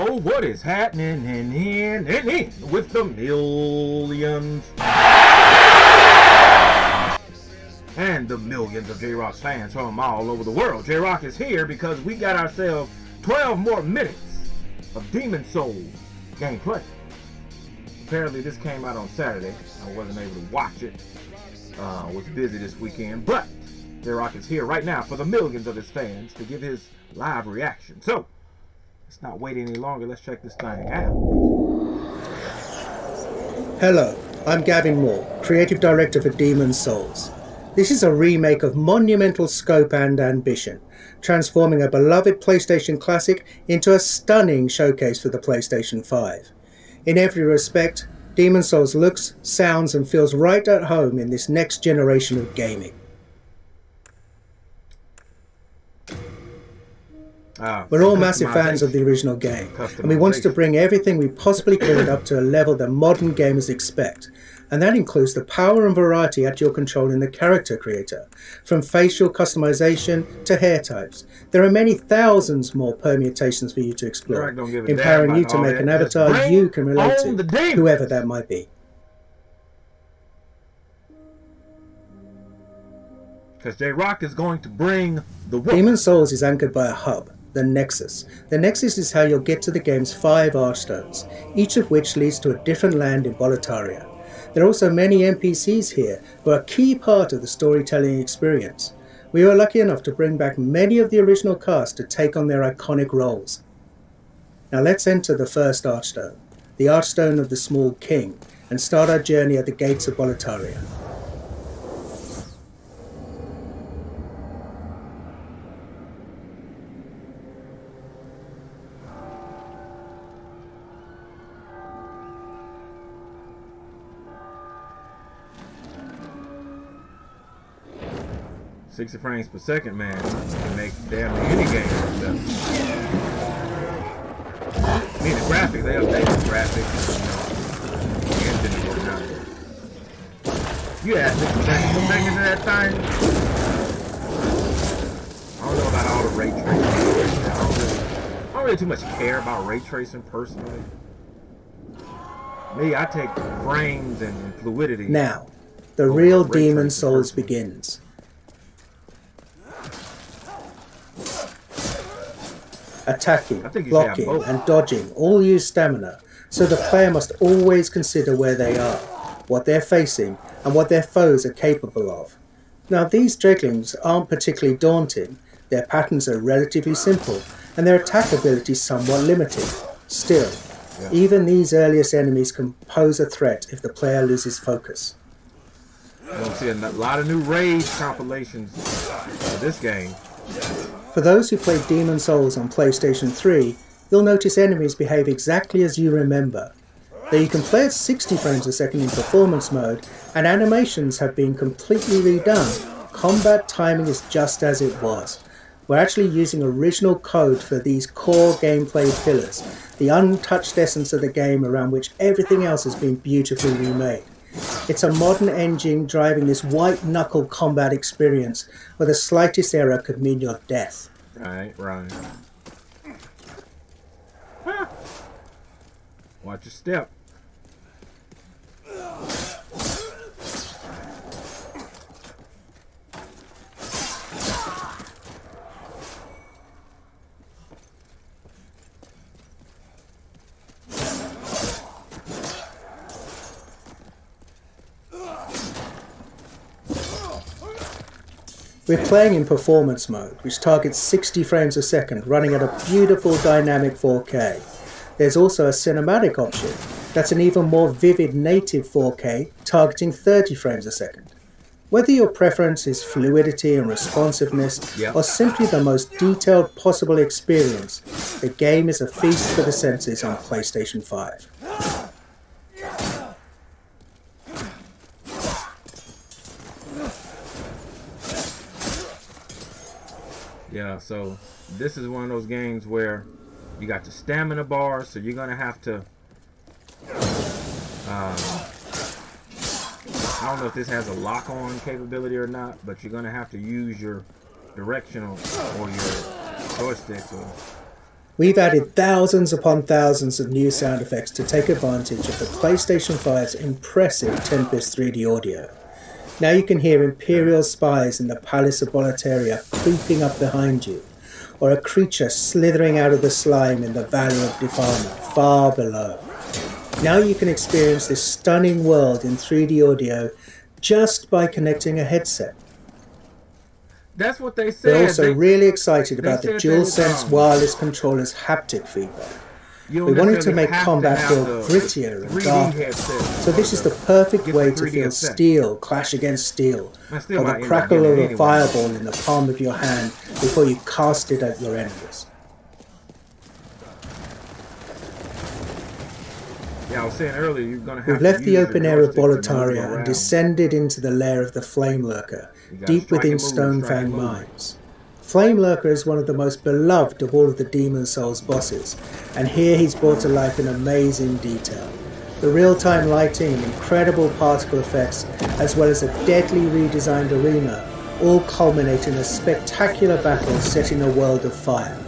Oh, what is happening in here and in with the millions? And the millions of J-Rocc's fans from all over the world. J-Rocc is here because we got ourselves 12 more minutes of Demon Souls gameplay. Apparently this came out on Saturday. I wasn't able to watch it. Uh, was busy this weekend, but J-Rocc is here right now for the millions of his fans to give his live reaction. So, let's not wait any longer. Let's check this thing out. Hello, I'm Gavin Moore, Creative Director for Demon Souls. This is a remake of monumental scope and ambition, transforming a beloved PlayStation classic into a stunning showcase for the PlayStation 5. In every respect, Demon Souls looks, sounds, and feels right at home in this next generation of gaming. Ah, We're all massive fans of the original game, and we wanted to bring everything we possibly could up to a level that modern gamers expect. And that includes the power and variety at your control in the character creator, from facial customization to hair types. There are many thousands more permutations for you to explore, Right, don't give a damn empowering you to make an avatar you can relate to, whoever that might be. Because J-Rocc is going to bring the. Demon Souls is anchored by a hub, the Nexus. The Nexus is how you'll get to the game's five Archstones, each of which leads to a different land in Boletaria. There are also many NPCs here who are a key part of the storytelling experience. We were lucky enough to bring back many of the original cast to take on their iconic roles. Now let's enter the first Archstone, the Archstone of the Small King, and start our journey at the gates of Boletaria. Sixty frames per second, man. Can make damn any game. I mean, the graphics, they update the graphics. You know, engine working. You had 60 frames per second in that thing. I don't know about all the ray tracing. I don't really, I don't really too much care about ray tracing personally. Me, I take frames and, and fluidity. Now, the real Demon Souls personally. begins. Attacking, I think you should have blocking, and dodging all use stamina, so the player must always consider where they are, what they're facing, and what their foes are capable of. Now, these Dreglings aren't particularly daunting, their patterns are relatively simple, and their attack ability somewhat limited. Still, Yeah. even these earliest enemies can pose a threat if the player loses focus. I'm seeing a lot of new raid compilations for this game. For those who played Demon Souls on PlayStation 3, you'll notice enemies behave exactly as you remember. Though you can play at 60 frames a second in performance mode, and animations have been completely redone, combat timing is just as it was. We're actually using original code for these core gameplay pillars, the untouched essence of the game around which everything else has been beautifully remade. It's a modern engine driving this white knuckle combat experience where the slightest error could mean your death. Right, right. Huh. Watch your step. We're playing in performance mode, which targets 60 frames a second, running at a beautiful dynamic 4K. There's also a cinematic option that's an even more vivid native 4K, targeting 30 frames a second. Whether your preference is fluidity and responsiveness, Yeah. or simply the most detailed possible experience, the game is a feast for the senses on PlayStation 5. Yeah, so this is one of those games where you got the stamina bar, so you're gonna have to. Uh, I don't know if this has a lock-on capability or not, but you're gonna have to use your directional or your joystick or We've added thousands upon thousands of new sound effects to take advantage of the PlayStation 5's impressive Tempest 3D audio. Now you can hear Imperial spies in the Palace of Boletaria creeping up behind you, or a creature slithering out of the slime in the Valley of Defilement far below. Now you can experience this stunning world in 3D audio just by connecting a headset. That's what they said. We're also They- really excited about the DualSense wireless controller's haptic feedback. We wanted to make combat feel grittier and 3D darker. So this is the perfect way to feel effect. steel clash against steel, or the crackle of a anyway. fireball in the palm of your hand before you cast it at your enemies. Yeah, I was saying earlier you're gonna have We've left the open air of Boletaria and descended into the lair of the Flame Lurker, deep within Stonefang strike and move. Mines. Flame Lurker is one of the most beloved of all of the Demon Souls bosses, and here he's brought to life in amazing detail. The real-time lighting and incredible particle effects, as well as a deadly redesigned arena, all culminate in a spectacular battle set in a world of fire.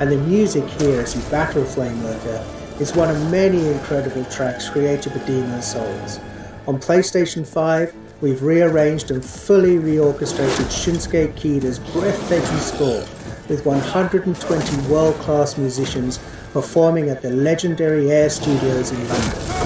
And the music here as you battle Flame Lurker is one of many incredible tracks created for Demon Souls. On PlayStation 5, we've rearranged and fully reorchestrated Shinsuke Kida's breathtaking score with 120 world-class musicians performing at the legendary Air Studios in London.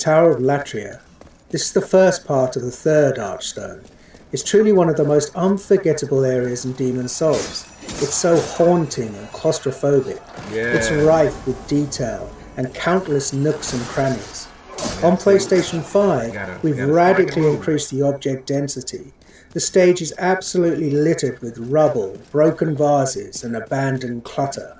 Tower of Latria. This is the first part of the third Archstone. It's truly one of the most unforgettable areas in Demon Souls. It's so haunting and claustrophobic. It's rife with detail and countless nooks and crannies. On PlayStation 5, Gotta- we've radically increased the object density. The stage is absolutely littered with rubble, broken vases, and abandoned clutter.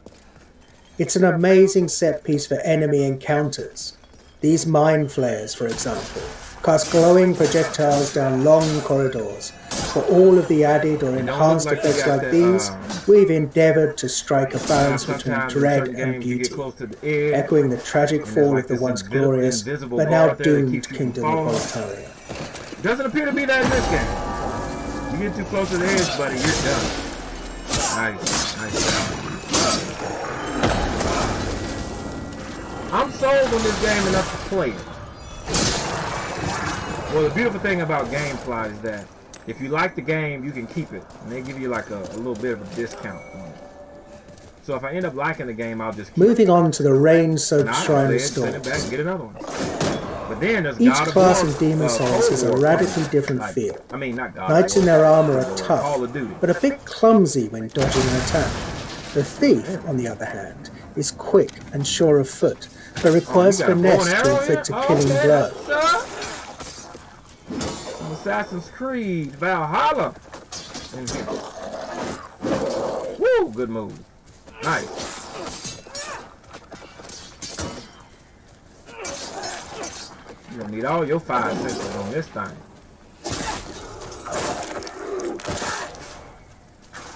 It's an amazing set piece for enemy encounters. These Mind Flayers, for example, cast glowing projectiles down long corridors. For all of the added or enhanced like effects like these, um, we've endeavored to strike a balance between dread and games you get beauty, close to the edge. echoing the tragic fall like of the once glorious but now out there that doomed keeps you from kingdom of. Boletaria. Doesn't appear to be that in this game. You get too close to the edge, buddy, you're done. Nice, nice I'm sold on this game enough to play it. Well, the beautiful thing about GameFly is that if you like the game, you can keep it, and they give you like a, a little bit of a discount on it. So if I end up liking the game, I'll just keep Moving on to the rain-soaked Shrine play of it, send it back, and get another one. But then there's Each God of class War, in Demon uh, Souls Cold has a radically different Like, feel. I mean, not God. Knights of in their armor are Call tough, of Duty. but a bit clumsy when dodging an attack. The thief, on the other hand, is quick and sure of foot, but Oh, requires a finesse to inflict a oh, killing okay, blow. that's uh, Assassin's Creed, Valhalla. Woo, good move. Nice. You're gonna need all your five senses on this thing.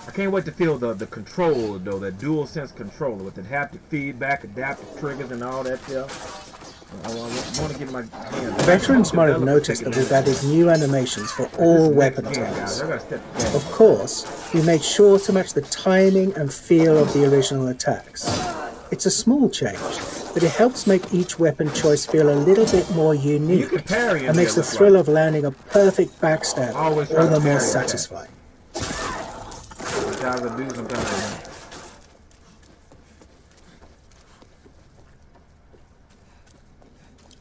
I can't wait to feel the, the controller though, that dual sense controller with the haptic feedback, adaptive triggers and all that stuff. I, want to get my hands. Veterans might have noticed that we've added new animations for all weapon types. I gotta step back. Of course, we made sure to match the timing and feel of the original attacks. It's a small change, but it helps make each weapon choice feel a little bit more unique can parry in and makes the thrill of landing a perfect backstab all the more satisfying. I do, sometimes.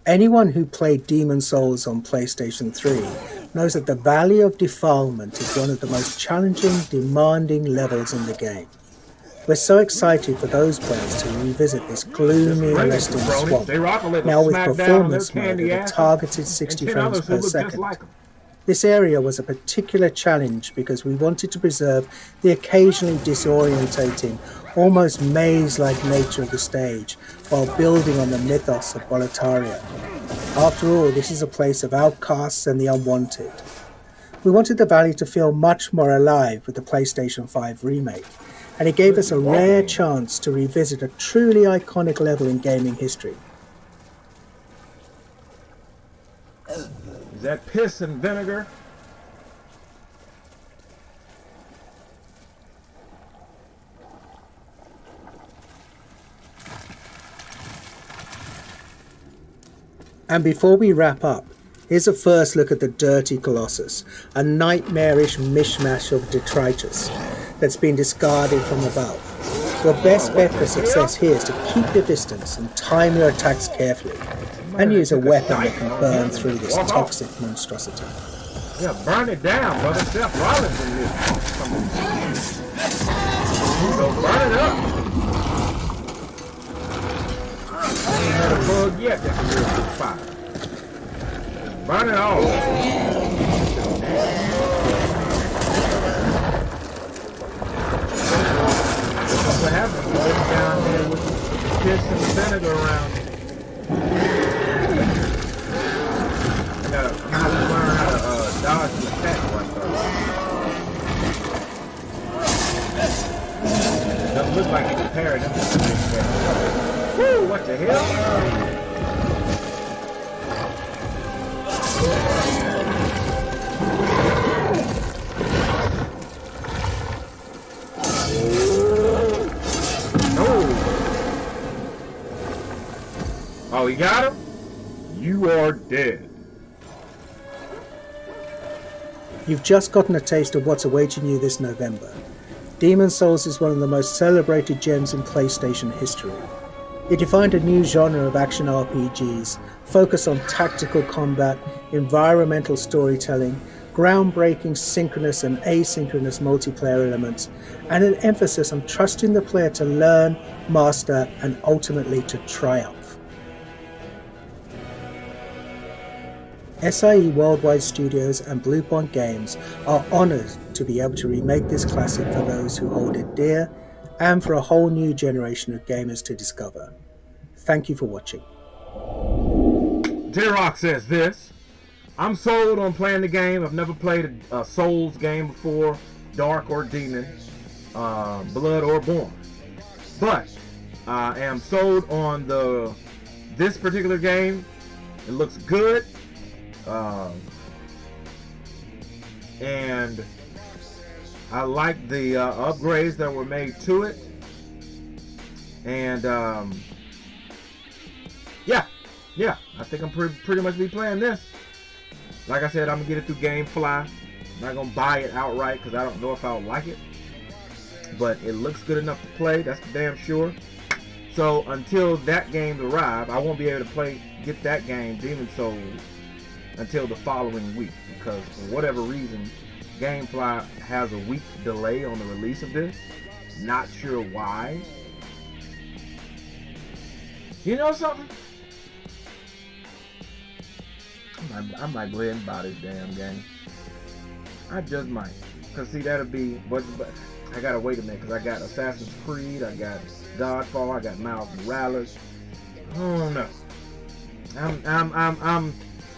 Anyone who played Demon Souls on PlayStation 3 knows that the Valley of Defilement is one of the most challenging, demanding levels in the game. We're so excited for those players to revisit this gloomy, swamp, and let them now with performance mode at a targeted 60 frames per second. This area was a particular challenge because we wanted to preserve the occasionally disorientating, almost maze-like nature of the stage while building on the mythos of Boletaria. After all, this is a place of outcasts and the unwanted. We wanted the valley to feel much more alive with the PlayStation 5 remake, and it gave us a rare chance to revisit a truly iconic level in gaming history. That piss and vinegar? And before we wrap up, here's a first look at the Dirty Colossus, a nightmarish mishmash of detritus that's been discarded from above. Your best bet for success here is to keep your distance and time your attacks carefully, and use a weapon that can burn through this toxic monstrosity. Yeah, burn it down, brother. Seth Rollins in this. So burn it up. I ain't had a bug yet that can really do fire. Burn it all. That's what happens you're down there with piss and vinegar around. Parry. Woo, what the hell? No. Oh, you got him? You are dead. You've just gotten a taste of what's awaiting you this November. Demon Souls is one of the most celebrated gems in PlayStation history. It defined a new genre of action RPGs, focused on tactical combat, environmental storytelling, groundbreaking synchronous and asynchronous multiplayer elements, and an emphasis on trusting the player to learn, master, and ultimately to triumph. SIE Worldwide Studios and Bluepoint Games are honoured to be able to remake this classic for those who hold it dear and for a whole new generation of gamers to discover. Thank you for watching. J-Rocc says this. I'm sold on playing the game. I've never played a, a Souls game before, Dark or Demon, uh, Blood or Born. But I am sold on the this particular game. It looks good. Um, and I like the uh, upgrades that were made to it. And um, yeah, yeah, I think I'm pretty pretty much be playing this. Like I said, I'm gonna get it through GameFly. I'm not gonna buy it outright because I don't know if I'll like it. But it looks good enough to play. That's damn sure. So until that game arrives, I won't be able to play get that game, Demon Souls, until the following week because for whatever reason, GameFly has a week delay on the release of this. Not sure why. You know something? I might, I might go ahead and buy this damn game. I just might. Cause see that'll be, but, but I gotta wait a minute. Cause I got Assassin's Creed, I got Godfall, I got Miles Morales. Don't know. I'm, I'm, I'm, I'm,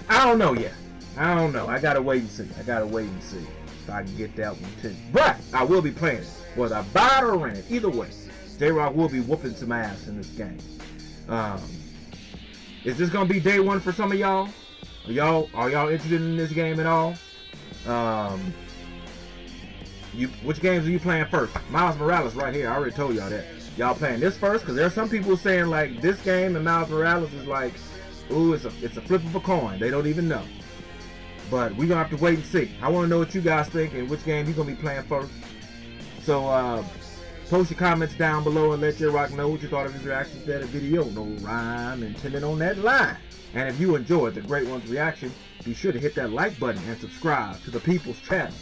I don't know yet. I don't know. I gotta wait and see. I gotta wait and see if I can get that one too. But I will be playing it, whether I buy it or rent it. Either way, J Rocc will be whooping some ass in this game. Um, is this gonna be day one for some of y'all? Are y'all are y'all interested in this game at all? Um, you which games are you playing first? Miles Morales right here. I already told y'all that. Y'all playing this first because there are some people saying like this game and Miles Morales is like, ooh, it's a it's a flip of a coin. They don't even know. But we're gonna have to wait and see. I want to know what you guys think and which game you're gonna be playing first. So uh, post your comments down below and let your rock know what you thought of his reaction to that video. No rhyme intended on that line. And if you enjoyed the Great One's reaction, be sure to hit that like button and subscribe to the People's Channel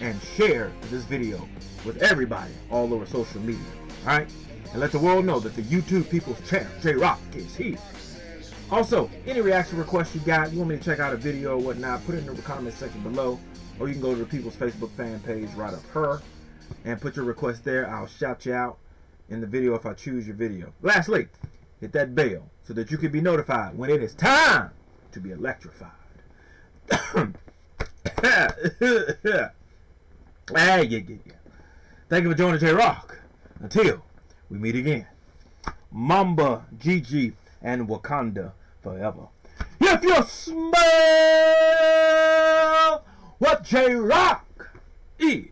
and share this video with everybody all over social media. Alright? And let the world know that the YouTube People's Channel, J Rocc, is here. Also, any reaction requests you got, you want me to check out a video or whatnot, put it in the comment section below. Or you can go to the People's Facebook fan page, right up her, and put your request there. I'll shout you out in the video if I choose your video. Lastly, hit that bell so that you can be notified when it is time to be electrified. ah, yeah, yeah, yeah. Thank you for joining J Rocc. Until we meet again. Mamba, Gigi, and Wakanda forever. If you smell what J Rocc is.